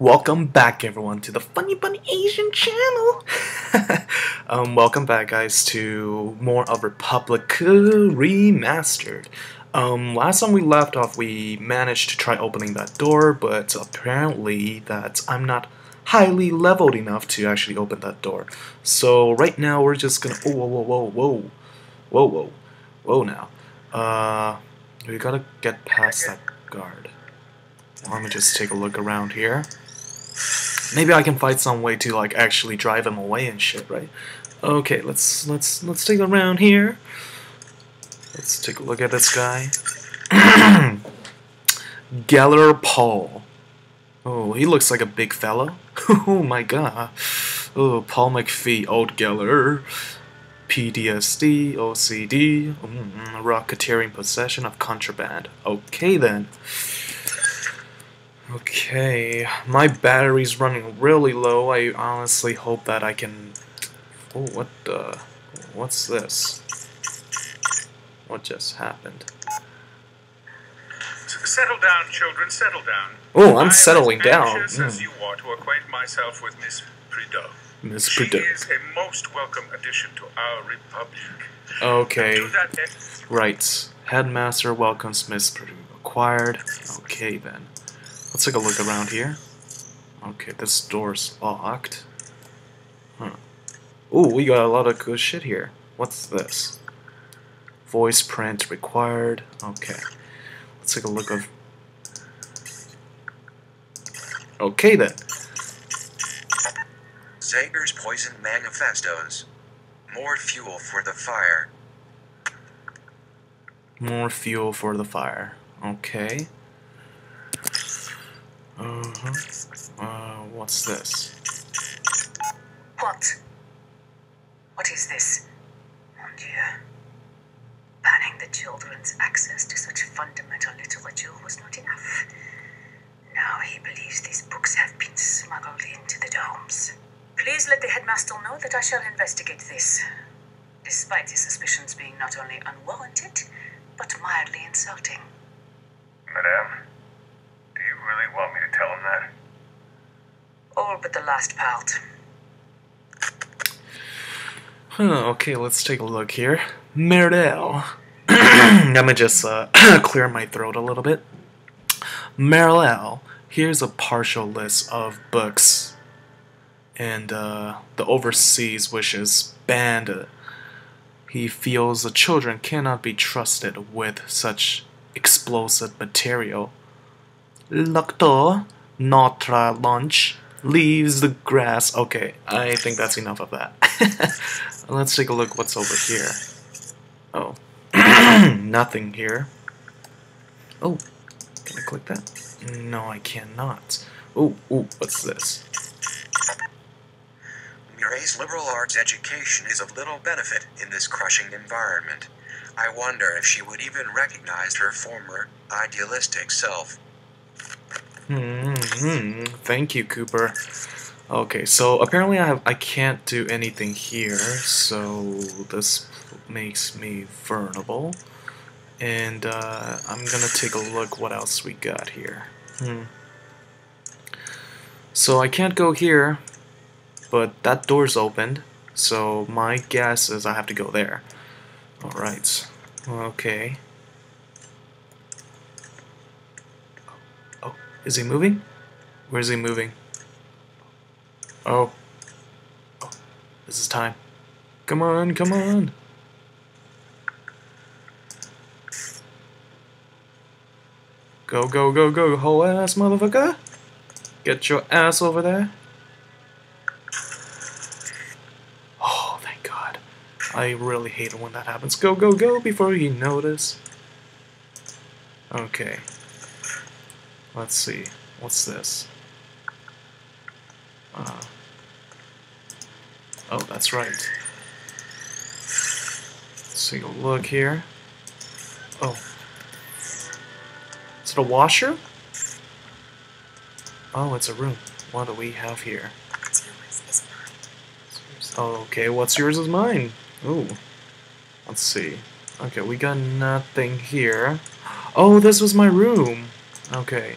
Welcome back, everyone, to the Funny Bunny Asian channel. um, welcome back, guys, to more of Republic Remastered. Um, last time we left off, we managed to try opening that door, but apparently that I'm not highly leveled enough to actually open that door. So right now we're just gonna. Oh, whoa, whoa, whoa, whoa, whoa, whoa, whoa! Now, uh, we gotta get past that guard. Let me just take a look around here. Maybe I can find some way to like actually drive him away and shit, right? Okay, let's let's let's take a round here. Let's take a look at this guy. Geller Paul. Oh, he looks like a big fellow. oh my god. Oh, Paul McPhee, Old Geller. PTSD, OCD, mm, racketeering possession of contraband. Okay then. Okay, my battery's running really low. I honestly hope that I can... Oh, what the... What's this? What just happened? Settle down, children, settle down. Oh, I'm I settling down. anxious as Mm. you are to acquaint myself with Miss Prideaux. Miss She is a most welcome addition to our republic. Okay, that right. Headmaster welcomes Miss Prideaux acquired. Okay then. Let's take a look around here. Okay, this door's locked. Huh. Ooh, we got a lot of good shit here. What's this? Voice print required. Okay. Let's take a look of. Okay then. Zager's Poison Manifestos. More fuel for the fire. More fuel for the fire. Okay. Uh-huh. Uh, what's this? What? What is this? Mon Dieu. Banning the children's access to such fundamental literature was not enough. Now he believes these books have been smuggled into the domes. Please let the headmaster know that I shall investigate this. Despite his suspicions being not only unwarranted, but mildly insulting. Madame, do you really want me to tell him that? All but the last part. Huh, okay, let's take a look here. Meredell. Let me just uh, clear my throat a little bit. Meredell. Here's a partial list of books. And uh, the overseas wishes banned. He feels the children cannot be trusted with such explosive material. Doctor, notre lunch leaves the grass. Okay, I think that's enough of that. Let's take a look what's over here. Oh, nothing here. Oh, can I click that? No, I cannot. Oh, oh, what's this? Murray's liberal arts education is of little benefit in this crushing environment. I wonder if she would even recognize her former idealistic self. Hmm. Thank you, Cooper. Okay, so apparently I have I can't do anything here, so this makes me vulnerable. And uh, I'm gonna take a look what else we got here. Hmm. So I can't go here, but that door's opened. So my guess is I have to go there. All right. Okay. Oh, is he moving? Where is he moving? Oh. oh. This is time. Come on, come on. Go, go, go, go, whole ass motherfucker. Get your ass over there. Oh, thank God. I really hate it when that happens. Go, go, go before you notice. Okay. Let's see. What's this? Uh, oh, that's right. Let's take a look here. Oh. Is it a washer? Oh, it's a room. What do we have here? Okay, what's yours is mine. Ooh. Let's see. Okay, we got nothing here. Oh, this was my room. Okay.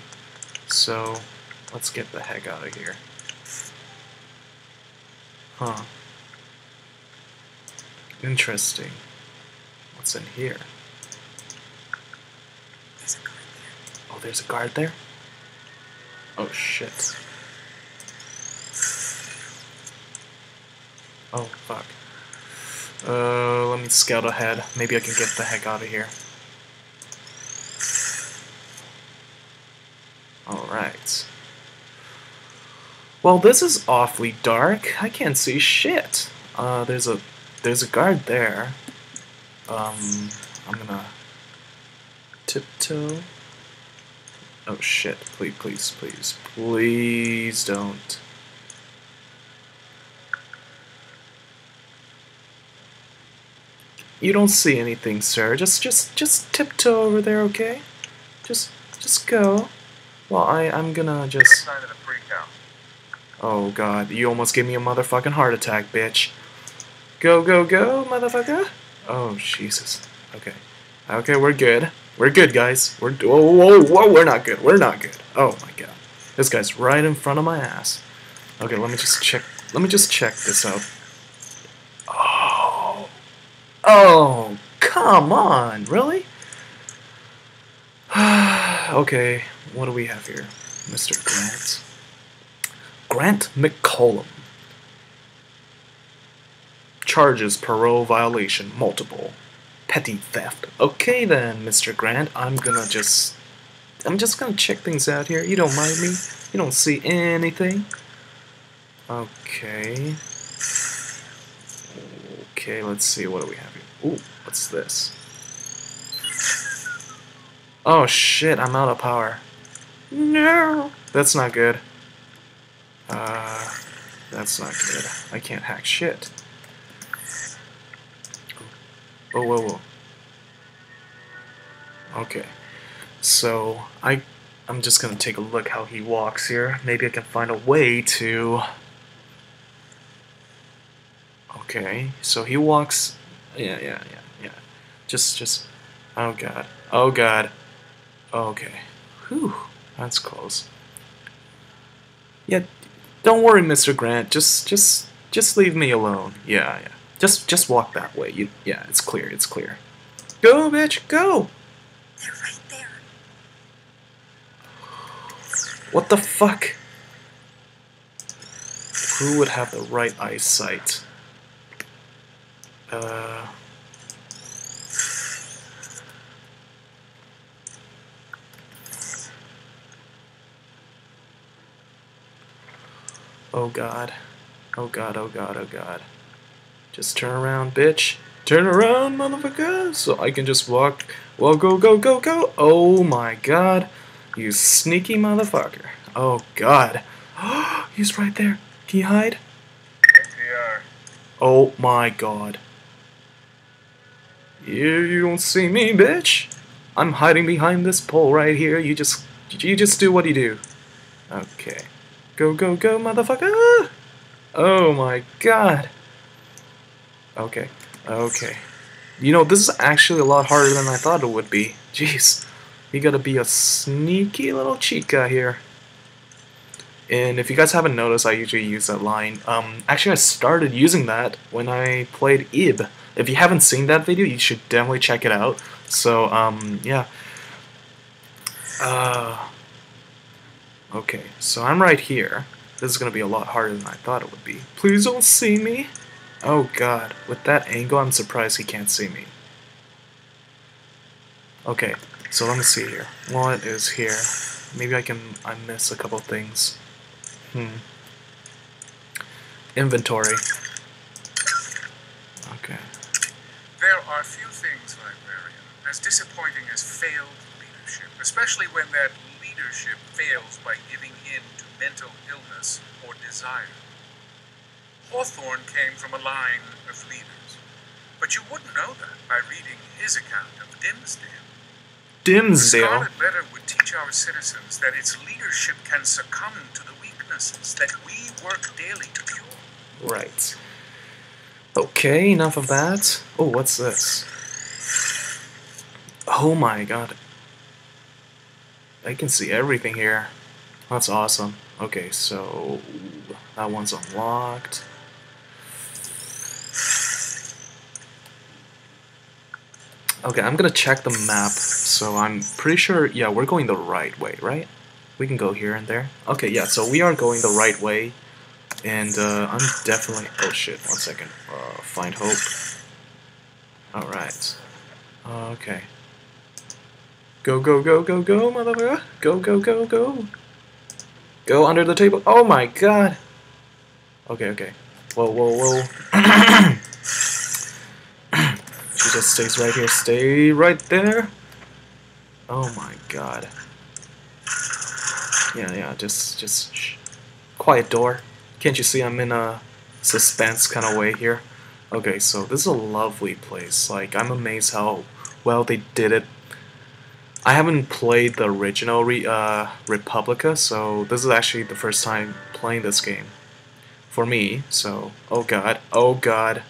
So, Let's get the heck out of here. Huh. Interesting. What's in here? Oh, there's a guard there? Oh, shit. Oh, fuck. Uh, let me scout ahead. Maybe I can get the heck out of here. Alright. Well, this is awfully dark. I can't see shit. Uh, there's a there's a guard there. Um, I'm gonna tiptoe. Oh shit! Please, please, please, please don't. You don't see anything, sir. Just, just, just tiptoe over there, okay? Just, just go. Well, I, I'm gonna just. Sign of the freak out. Oh god, you almost gave me a motherfucking heart attack, bitch. Go, go, go, motherfucker. Oh, Jesus. Okay. Okay, we're good. We're good, guys. We're whoa, whoa, whoa, we're not good. We're not good. Oh my god. This guy's right in front of my ass. Okay, let me just check. Let me just check this out. Oh. Oh, come on. Really? okay, what do we have here? Mr. Grant. Grant McCollum. Charges parole violation, multiple. Petty theft. Okay then, Mr. Grant, I'm gonna just. I'm just gonna check things out here. You don't mind me? You don't see anything? Okay. Okay, let's see. What do we have here? Ooh, what's this? Oh shit, I'm out of power. No! That's not good. Uh, that's not good. I can't hack shit. Oh, whoa, whoa. Okay. So, I, I'm just gonna take a look how he walks here. Maybe I can find a way to... Okay, so he walks... Yeah, yeah, yeah, yeah. Just, just... Oh god. Oh god. Okay. Whew. That's close. Yeah, don't worry, Mr. Grant. Just, just, just leave me alone. Yeah, yeah. Just, just walk that way. You, yeah, it's clear. It's clear. Go, bitch, go. They're right there. What the fuck? Who would have the right eyesight? Uh. Oh god. Oh god, oh god, oh god. Just turn around, bitch. Turn around, motherfucker, so I can just walk. Well, go, go, go, go. Oh my god. You sneaky motherfucker. Oh god. He's right there. Can you hide? NPR. Oh my god. You, you don't see me, bitch. I'm hiding behind this pole right here. You just you just do what you do. Okay. Go go go motherfucker. Oh my god. Okay. Okay. You know, this is actually a lot harder than I thought it would be. Jeez. You gotta be a sneaky little chica here. And if you guys haven't noticed, I usually use that line. Um, actually, I started using that when I played Ib. If you haven't seen that video, you should definitely check it out. So, um, yeah. Uh, okay, so I'm right here. This is going to be a lot harder than I thought it would be. Please don't see me. Oh god, with that angle, I'm surprised he can't see me. Okay, so let me see here. What is here? Maybe I can I miss a couple things. Hmm. Inventory. Okay. There are few things, librarian, as disappointing as failed leadership, especially when that leadership fails by giving in to mental illness or desire. Hawthorne came from a line of leaders, but you wouldn't know that by reading his account of Dimmesdale. The Scarlet Letter would teach our citizens that its leadership can succumb to the weaknesses that we work daily to cure. Right. Okay, enough of that. Oh, what's this? Oh my god. I can see everything here. That's awesome. Okay, so that one's unlocked. Okay, I'm gonna check the map. So I'm pretty sure, yeah, we're going the right way, right? We can go here and there. Okay, yeah, so we are going the right way. And uh, I'm definitely... Oh shit, one second. Uh, find hope. Alright. Okay. Go, go, go, go, go, motherfucker! Go, go, go, go! Go under the table. Oh my god! Okay, okay. Whoa, whoa, whoa. she just stays right here. Stay right there. Oh my god. Yeah, yeah, just, just. Quiet door. Can't you see I'm in a suspense kind of way here? Okay, so this is a lovely place. Like, I'm amazed how well they did it. I haven't played the original Re uh, Republica, so this is actually the first time playing this game. For me, so, oh god, oh god.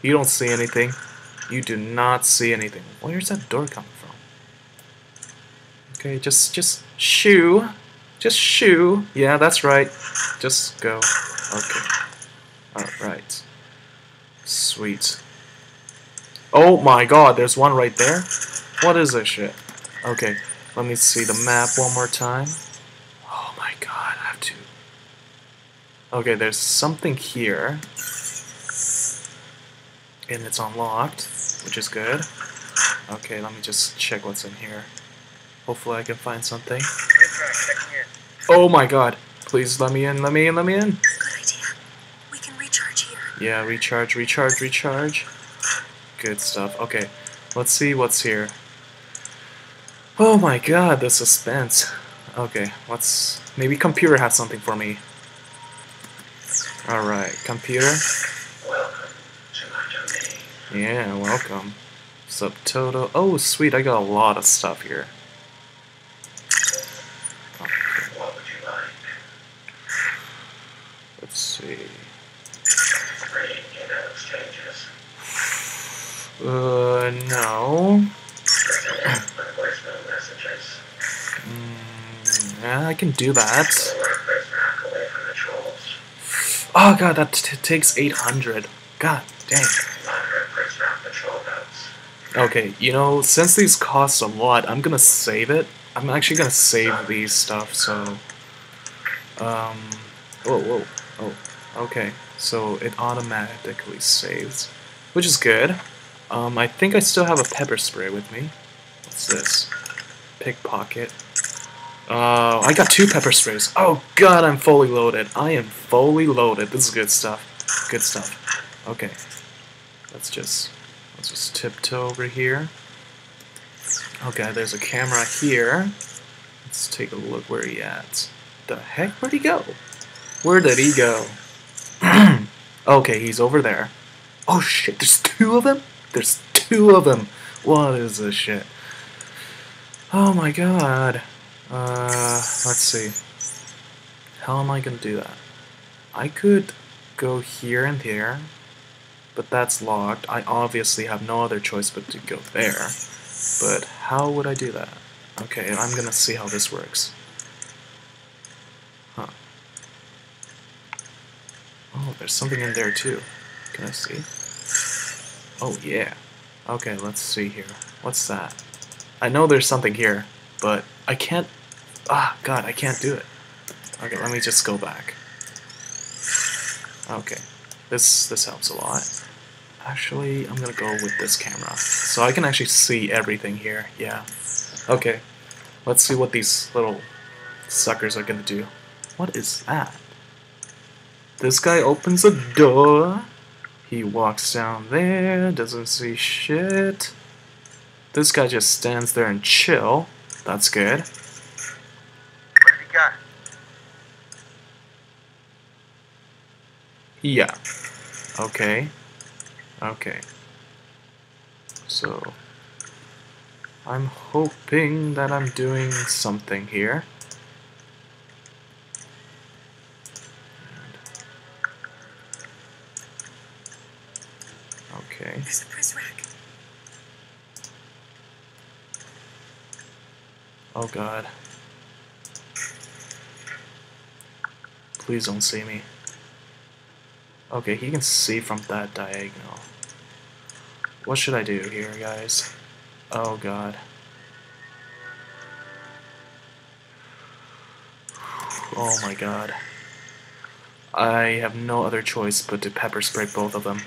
You don't see anything. You do not see anything. Where's that door coming from? Okay, just, just shoo. Just shoo. Yeah, that's right. Just go. Okay. Alright. Sweet. Oh my god, there's one right there? What is this shit? Okay, let me see the map one more time. Oh my god, I have to... Okay, there's something here. And it's unlocked, which is good. Okay, let me just check what's in here. Hopefully I can find something. Oh my god. Please let me in, let me in, let me in. Good idea. We can recharge here. Yeah, recharge, recharge, recharge. Good stuff. Okay, let's see what's here. Oh my god, the suspense. Okay, let's... Maybe computer has something for me. Alright, computer. Yeah, welcome. Subtotal. Oh, sweet, I got a lot of stuff here. Okay, let's see. Uh, no. Can do that. Oh god, that takes 800. God dang. Okay, you know, since these cost a lot, I'm gonna save it. I'm actually gonna save these stuff, so... Um... Whoa, whoa, oh, okay. So it automatically saves, which is good. Um, I think I still have a pepper spray with me. What's this? Pickpocket. Uh, I got two pepper sprays. Oh god, I'm fully loaded. I am fully loaded. This is good stuff. Good stuff. Okay. Let's just let's just tiptoe over here. Okay, there's a camera here. Let's take a look where he at. The heck? Where'd he go? Where did he go? okay, he's over there. Oh shit, there's two of them? There's two of them. What is this shit? Oh my god. Uh, let's see. How am I gonna do that? I could go here and here, but that's locked. I obviously have no other choice but to go there. But how would I do that? Okay, I'm gonna see how this works. Huh. Oh, there's something in there too. Can I see? Oh, yeah. Okay, let's see here. What's that? I know there's something here, but I can't... Ah, God, I can't do it. Okay, let me just go back. Okay, this this helps a lot. Actually, I'm gonna go with this camera. So I can actually see everything here, yeah. Okay, let's see what these little suckers are gonna do. What is that? This guy opens a door. He walks down there, doesn't see shit. This guy just stands there and chill. That's good. What have you got? Yeah. Okay. Okay. So I'm hoping that I'm doing something here. Okay. There's the press rack. Oh god. Please don't see me. Okay, he can see from that diagonal. What should I do here, guys? Oh god. Oh my god. I have no other choice but to pepper spray both of them.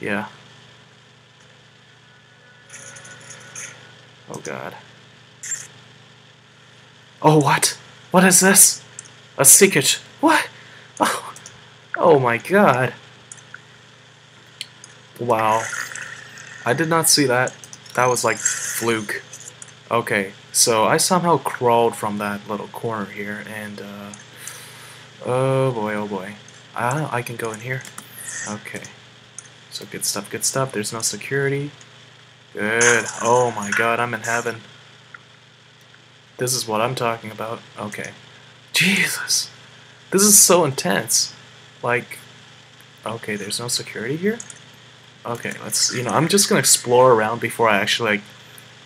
Yeah. Oh god. Oh what? What is this? A secret. What? Oh, oh my god. Wow. I did not see that. That was like fluke. Okay, so I somehow crawled from that little corner here, and uh, oh boy, oh boy. I can go in here. Okay. So good stuff, good stuff. There's no security. Good. Oh my god, I'm in heaven. This is what I'm talking about. Okay. Jesus. This is so intense. Like, okay, there's no security here? Okay, let's, you know, I'm just gonna explore around before I actually, like,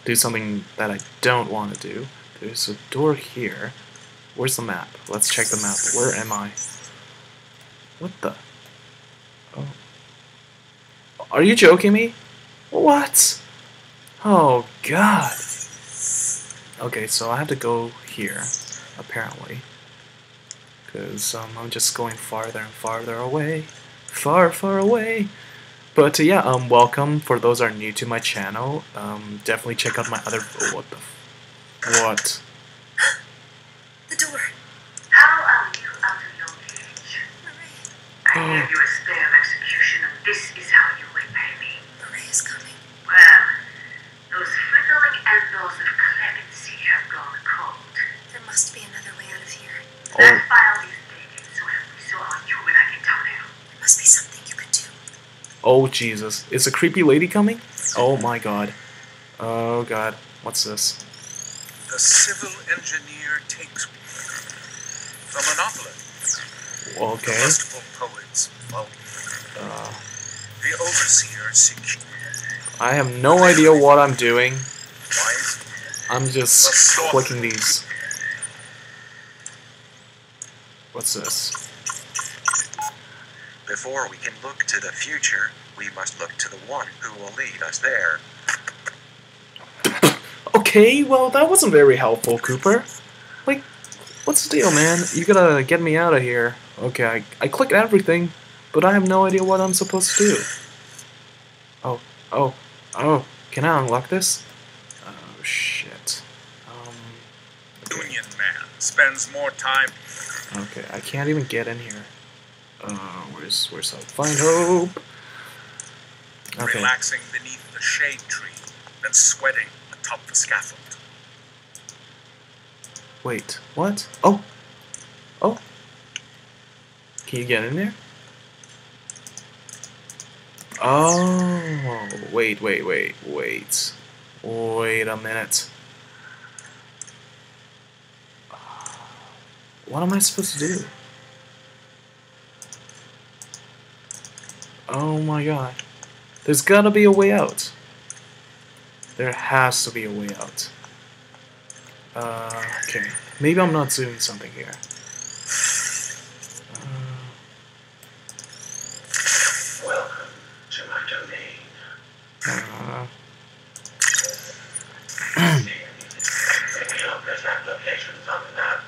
do something that I don't want to do. There's a door here. Where's the map? Let's check the map. Where am I? What the? Oh. Are you joking me? What? Oh, God. Okay, so I have to go here, apparently. Because um, I'm just going farther and farther away. Far, far away. But uh, yeah, um, welcome for those are new to my channel. Um, definitely check out my other. Oh, what the? f- What? The door. How are you out of your cage? Marie. I gave you a stay of execution, and this is how you repay me. Marie is coming. Well, those frizzling embers of clemency have gone cold. There must be another way out of here. Oh, That file is dated, so if we so are you and I can tell now. There must be something you can do. Oh Jesus! Is a creepy lady coming? Oh my God! Oh God! What's this? The civil engineer takes the monopoly. The Okay. lustful poets. Uh, The overseer secure. I have no idea what I'm doing. I'm just clicking these. What's this? Before we can look to the future, we must look to the one who will lead us there. Okay, well, that wasn't very helpful, Cooper. Like, what's the deal, man? You gotta get me out of here. Okay, I, I clicked everything, but I have no idea what I'm supposed to do. Oh, oh, oh, can I unlock this? Oh, shit. Um, okay, union man spends more time okay, I can't even get in here. Uh, where's, where's Hope? Find Hope! Okay, relaxing beneath the shade tree than sweating atop the scaffold. wait, what? Oh! Oh! Can you get in there? Oh, wait, wait, wait, wait. Wait a minute. What am I supposed to do? Oh my god. There's gotta be a way out. There has to be a way out. Uh, okay. Maybe I'm not doing something here. Uh, Welcome to my domain. uh, Any obvious applications on the map?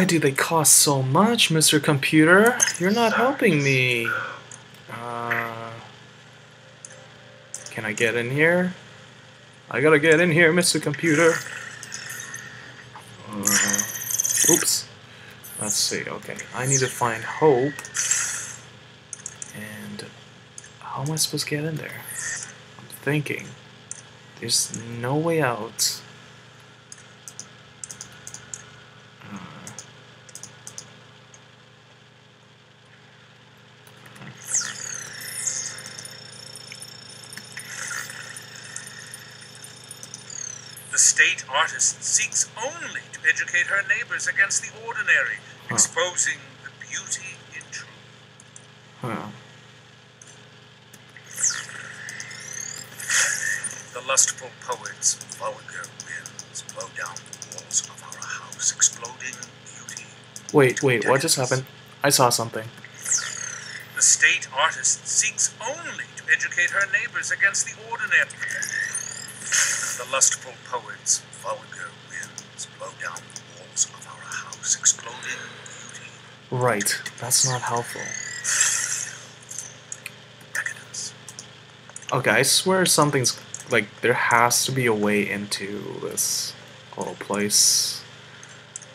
Why do they cost so much, Mr. Computer? You're not helping me. Uh, can I get in here? I gotta get in here, Mr. Computer. Uh, oops. Let's see. Okay, I need to find Hope. And how am I supposed to get in there? I'm thinking. There's no way out. State artist seeks only to educate her neighbors against the ordinary, Huh. exposing the beauty in truth. huh. The lustful poets, vulgar winds blow down the walls of our house, exploding beauty. Wait, wait, what just happened? I saw something. The state artist seeks only to educate her neighbors against the ordinary. The lustful poets, vulgar winds, blow down the walls of our house, exploding beauty, Right, that's not helpful. decadence. Okay, I swear something's like there has to be a way into this whole place.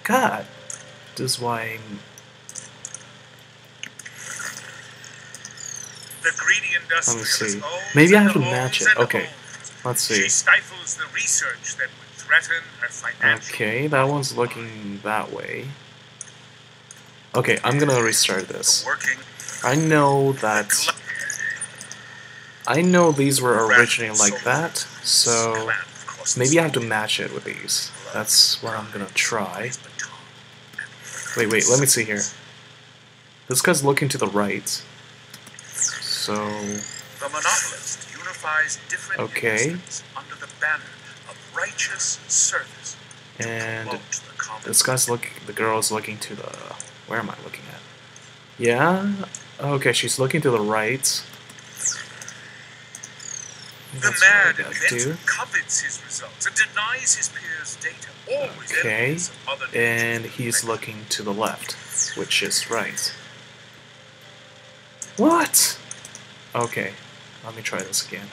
God, this is why I'm The greedy Let me see. Maybe I have to match it. Okay. Let's see. She stifles the research that would threaten her financial. Okay, that one's looking that way. Okay, I'm gonna restart this. I know that I know these were originally like that, so maybe I have to match it with these. That's what I'm gonna try. Wait, wait, let me see here. This guy's looking to the right. So The monopolist unifies different Okay. under the banner righteous service. and Promote the common this guy's looking the girl's looking to the where am I looking at? Yeah? Okay, she's looking to the right. The mad inventor covets his results and denies his peers data, always Okay, envious of other And he's looking to the left, which is right. What? Okay, let me try this again.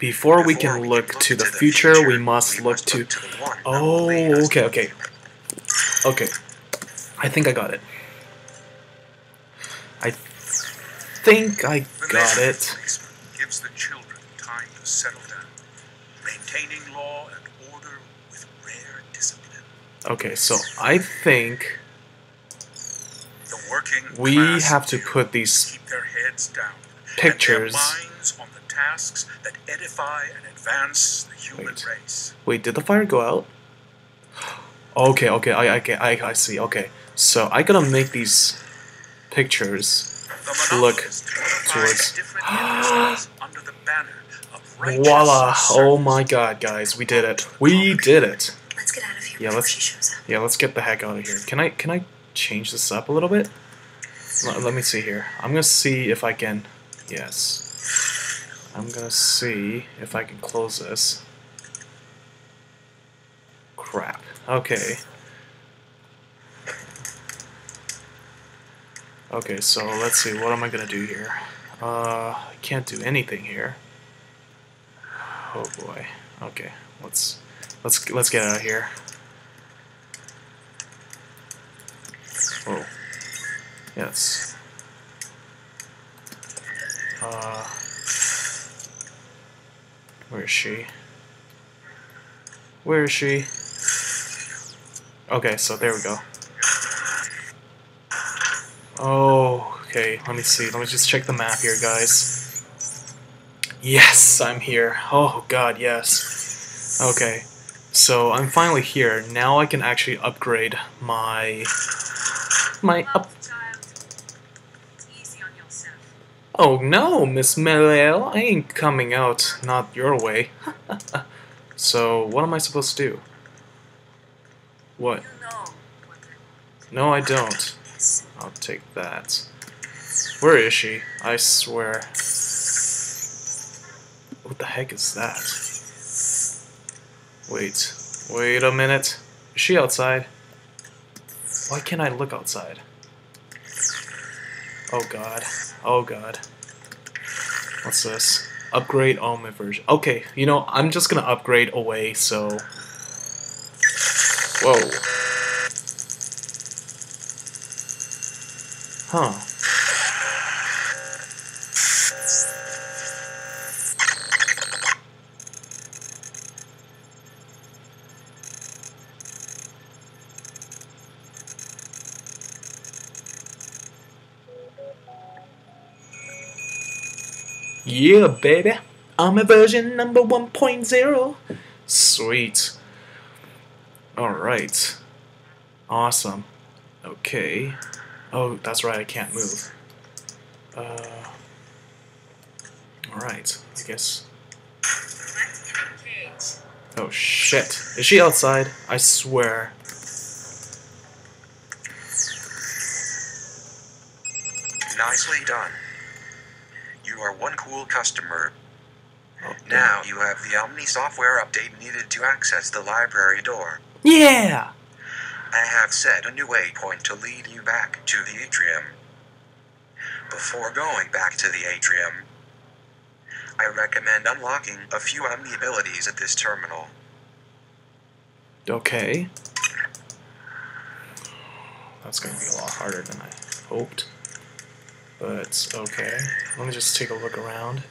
Before we can look to the future, we must look to. the one and Oh, okay, okay. Okay. I think I got it. I think I got it. gives the children time to settle down, maintaining law and order with rare discipline. Okay, so I think we have to put these keep their heads pictures. Tasks that edify and advance the human Wait. race. Wait, did the fire go out? Okay, okay, I, I, I, I see. Okay, so I gotta make these pictures. The Look towards- different under the banner of Voila! Oh my god, guys, we did it. We did it. Let's get out of here Yeah, before let's- she shows up. Yeah, let's get the heck out of here. Can I, can I change this up a little bit? Let, let me see here. I'm gonna see if I can. Yes. I'm gonna see if I can close this. Crap. Okay. Okay, so let's see. What am I gonna do here? Uh, I can't do anything here. Oh boy. Okay, let's let's let's get out of here. Oh. Yes. Uh. Where is she? Where is she? Okay, so there we go. Oh, okay. Let me see. Let me just check the map here, guys. Yes, I'm here. Oh, God, yes. Okay. So I'm finally here. Now I can actually upgrade my my up. Oh no, Miss Melel, I ain't coming out. Not your way. so what am I supposed to do? What? No, I don't. I'll take that. Where is she? I swear. What the heck is that? Wait. Wait a minute. Is she outside? Why can't I look outside? Oh god. Oh god. What's this? Upgrade all my version. Okay, you know, I'm just gonna upgrade away, so. Whoa. Huh. Yeah, baby. I'm a version number 1.0. Sweet. Alright. Awesome. Okay. Oh, that's right, I can't move. Uh, Alright, I guess. Oh shit. Is she outside? I swear. Nicely done. You are one cool customer. Oh, Now you have the Omni software update needed to access the library door. Yeah! I have set a new waypoint to lead you back to the atrium. Before going back to the atrium, I recommend unlocking a few Omni abilities at this terminal. Okay. That's gonna be a lot harder than I hoped. But okay. Let me just take a look around.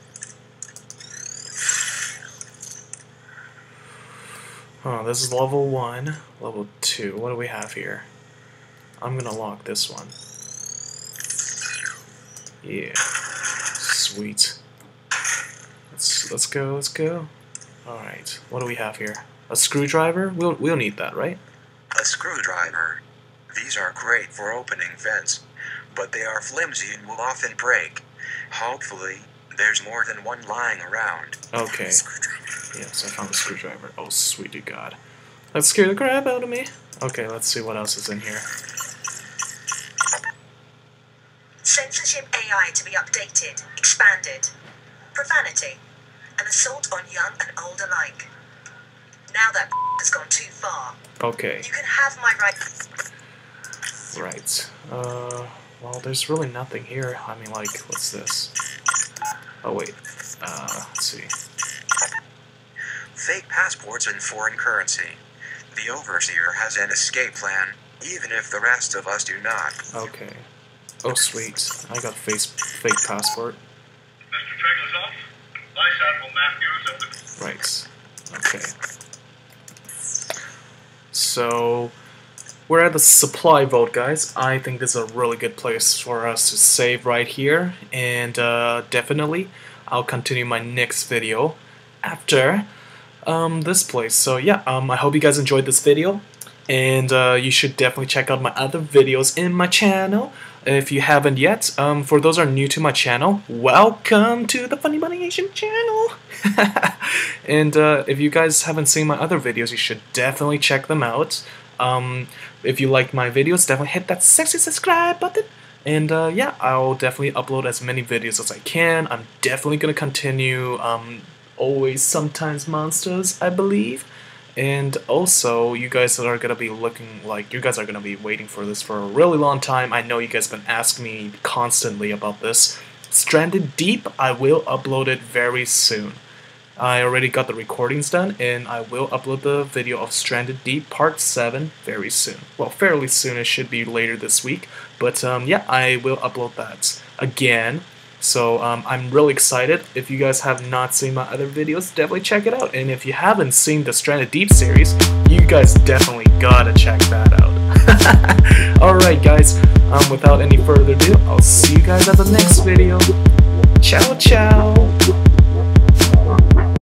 Oh, this is level one. Level two. What do we have here? I'm gonna lock this one. Yeah. Sweet. Let's let's go, let's go. Alright. What do we have here? A screwdriver? We'll we'll need that, right? A screwdriver. These are great for opening vents, but they are flimsy and will often break. Hopefully, there's more than one lying around. Okay. Yes, I found a screwdriver. Oh, sweet to God. That scared the crap out of me. Okay, let's see what else is in here. Censorship AI to be updated, expanded. Profanity. An assault on young and old alike. Now that has gone too far. Okay, You can have my right. right. Uh, well, there's really nothing here. I mean, like, what's this? Oh, wait. Uh, let's see. Fake passports and foreign currency. The Overseer has an escape plan, even if the rest of us do not. Okay. Oh, sweet. I got face fake passport. Mr. Triglazoff, Vice Admiral Matthews of the Right. Okay. So, we're at the supply vault, guys. I think this is a really good place for us to save right here. And uh, definitely, I'll continue my next video after um, this place. So yeah, um, I hope you guys enjoyed this video. And uh, you should definitely check out my other videos in my channel. If you haven't yet, um, for those are new to my channel, welcome to the Funny Bunny Asian channel. and uh, if you guys haven't seen my other videos, you should definitely check them out. Um, if you like my videos, definitely hit that sexy subscribe button. And uh, yeah, I'll definitely upload as many videos as I can. I'm definitely gonna continue. Um, always, sometimes monsters, I believe. And also, you guys are gonna be looking like you guys are gonna be waiting for this for a really long time. I know you guys have been asking me constantly about this. Stranded Deep, I will upload it very soon. I already got the recordings done, and I will upload the video of Stranded Deep Part 7 very soon. Well, fairly soon, it should be later this week, but um, yeah, I will upload that again. So um, I'm really excited. If you guys have not seen my other videos, definitely check it out. And if you haven't seen the Stranded Deep series, you guys definitely gotta check that out. Alright guys, um, without any further ado, I'll see you guys at the next video. Ciao ciao!